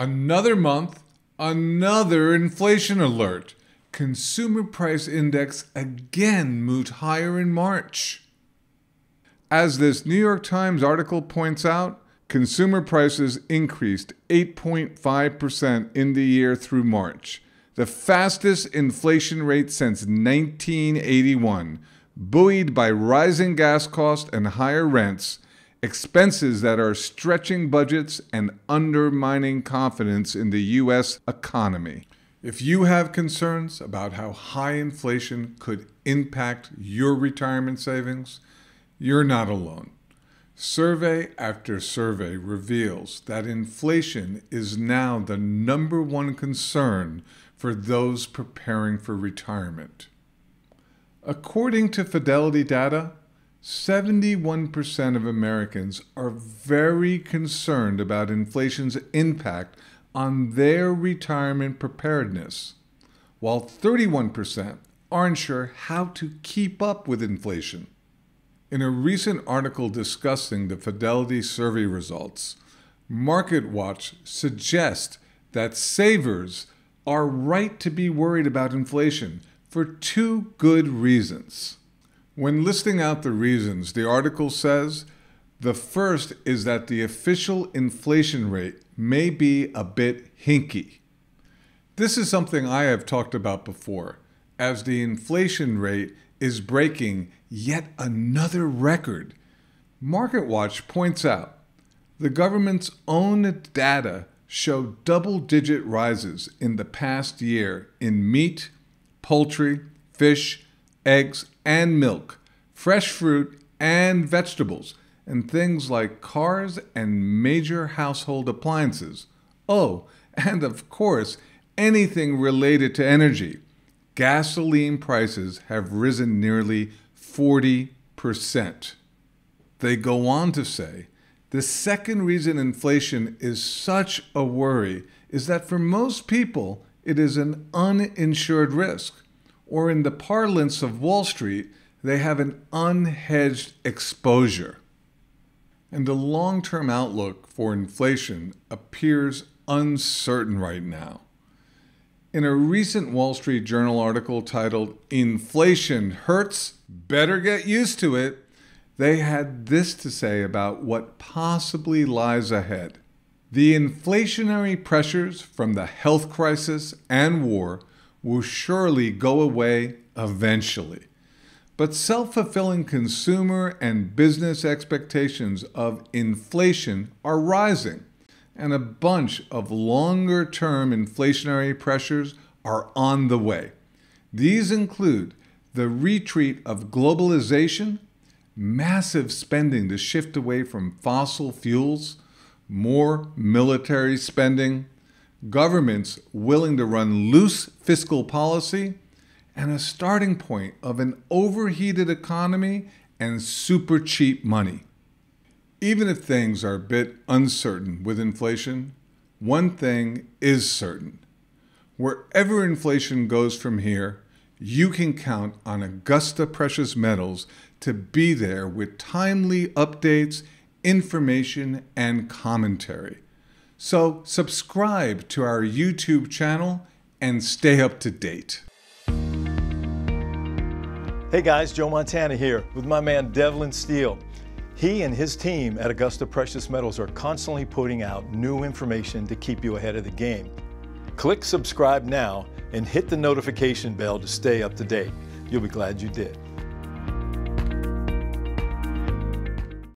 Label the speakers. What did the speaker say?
Speaker 1: Another month, another inflation alert. Consumer Price Index again moved higher in March. As this New York Times article points out, consumer prices increased 8.5% in the year through March, the fastest inflation rate since 1981, buoyed by rising gas costs and higher rents expenses that are stretching budgets and undermining confidence in the U.S. economy. If you have concerns about how high inflation could impact your retirement savings, you're not alone. Survey after survey reveals that inflation is now the number one concern for those preparing for retirement. According to Fidelity data, 71% of Americans are very concerned about inflation's impact on their retirement preparedness, while 31% aren't sure how to keep up with inflation. In a recent article discussing the Fidelity survey results, MarketWatch suggests that savers are right to be worried about inflation for two good reasons. When listing out the reasons, the article says the first is that the official inflation rate may be a bit hinky. This is something I have talked about before, as the inflation rate is breaking yet another record. MarketWatch points out the government's own data show double digit rises in the past year in meat, poultry, fish, eggs, and milk, fresh fruit and vegetables, and things like cars and major household appliances. Oh, and of course, anything related to energy. Gasoline prices have risen nearly 40%. They go on to say the second reason inflation is such a worry is that for most people, it is an uninsured risk or in the parlance of Wall Street, they have an unhedged exposure. And the long term outlook for inflation appears uncertain right now. In a recent Wall Street Journal article titled Inflation Hurts, Better Get Used to It, they had this to say about what possibly lies ahead. The inflationary pressures from the health crisis and war will surely go away eventually. But self fulfilling consumer and business expectations of inflation are rising, and a bunch of longer term inflationary pressures are on the way. These include the retreat of globalization, massive spending to shift away from fossil fuels, more military spending, governments willing to run loose fiscal policy, and a starting point of an overheated economy and super cheap money. Even if things are a bit uncertain with inflation, one thing is certain. Wherever inflation goes from here, you can count on Augusta Precious Metals to be there with timely updates, information, and commentary. So, subscribe to our YouTube channel and stay up to date.
Speaker 2: Hey guys, Joe Montana here with my man Devlyn Steele. He and his team at Augusta Precious Metals are constantly putting out new information to keep you ahead of the game. Click subscribe now and hit the notification bell to stay up to date. You'll be glad you did.